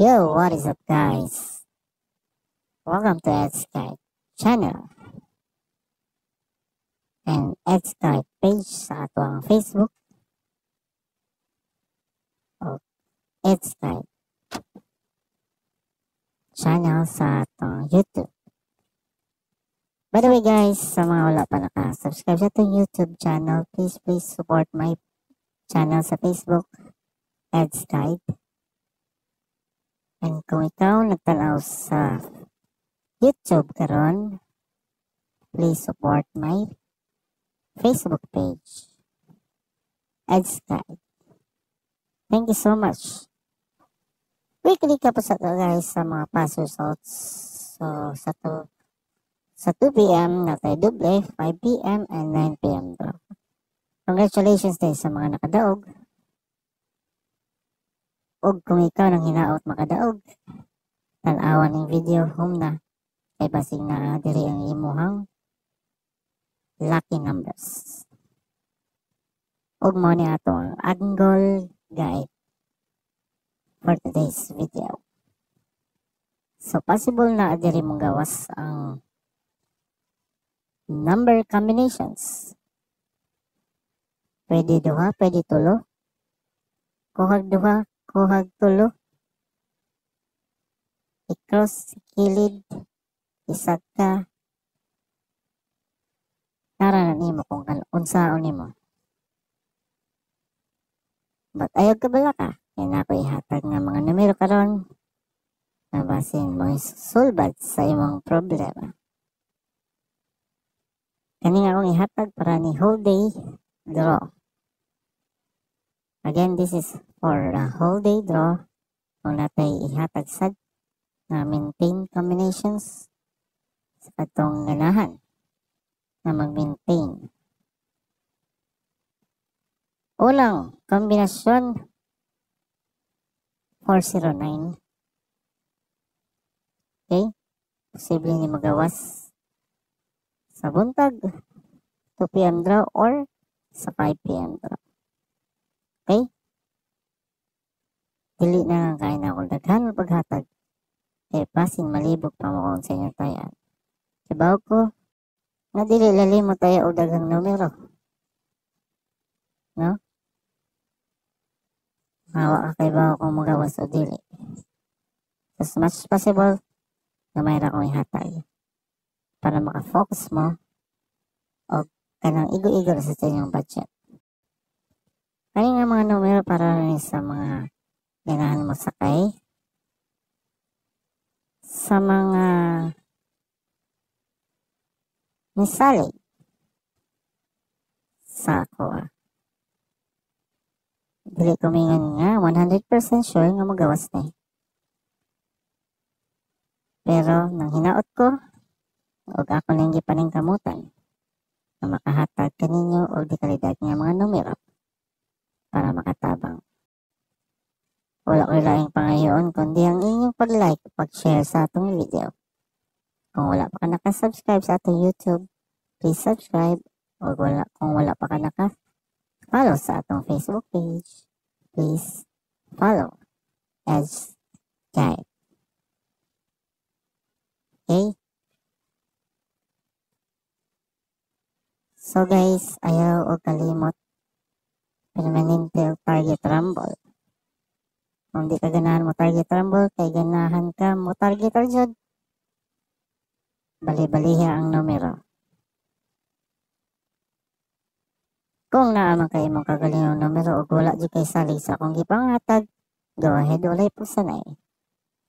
Yo, what is up guys? Welcome to Edskype channel and Edskype page sa ato Facebook o Edskype channel sa atong YouTube. By the way guys, sa mga wala pa naka-subscribe sa atong YouTube channel, please please support my channel sa Facebook, Edskype. And kung ikaw nagtanaw sa YouTube karon, please support my Facebook page. Edsky. Thank you so much. Weekly ka po sa to guys sa mga pass results. So sa to sa 2 p.m. na tayo double, 5 p.m. and 9 p.m. Congratulations din sa mga nakadaog og kung ikaw nang hinaot makadaog tanawan ng video home na. Kay basing na diri ang imuhang lucky numbers. Ug mo ni ato ang angle guide for today's video. So possible na diri mong gawas ang number combinations. Pwede duha pwede tulo. Kuhag duha kuhag tulo. I-cross kilid isag ka. Tara na nimo kung unsaon nimo. But ayog ka bala ka. Kaya na ako ihatag nga mga numero karon. Na basin mo sulbad sa imong problema. Kani nga akong ihatag para ni whole day draw Again, this is for a whole day draw. Kung natay ihatag sad na maintain combinations sa katong ganahan na mag-maintain. Ulang kombinasyon 409. Okay? Posible ni magawas sa buntag 2 p.m. draw or sa 5 p.m. draw. Okay? Dili na nga kaya na akong daghan paghatag. Kaya pasin malibog pa mo kung sa inyong tayan. Sabaw ko, nga dili lalim mo tayo o daghang numero. No? Hawa ka kay bawa kung magawas o dili. As much as possible, gamay ra kong ihatag. Para makafocus mo o kanang igo-igo sa inyong budget. Kaya nga mga numero para rin sa mga ganahan mo sakay. Sa mga misalig sa ako ah. Dili ko mingan nga 100% sure nga magawas eh. Pero nang hinaot ko, og ako nang gipaning kamutan na makahatag kaninyo og di kalidad nga mga numero para makatabang. Wala ko laing pangayoon kundi ang inyong pag-like pag-share sa atong video. Kung wala pa ka nakasubscribe sa atong YouTube, please subscribe. O wala, kung wala pa ka naka-follow sa atong Facebook page, please follow as guide. Okay? So guys, ayaw o kalimot permanente target rumble. Kung di ka ganahan mo target rumble, kay ganahan ka mo target jud. Bali-baliha ang numero. Kung naaman kay imong kagaling ang numero o wala di kay salig sa akong gipangatag, go ahead walay po sanay.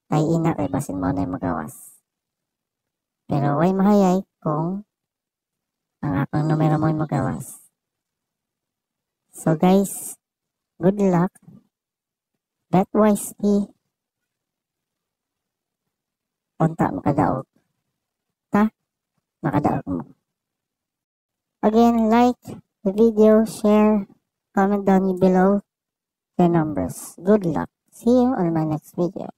Kay ina kay basin mo na magawas. Pero way mahayay kung So guys, good luck. Bet wisely. Unta makadaog. Ta? Makadaog mo. Again, like the video, share, comment down below your numbers. Good luck. See you on my next video.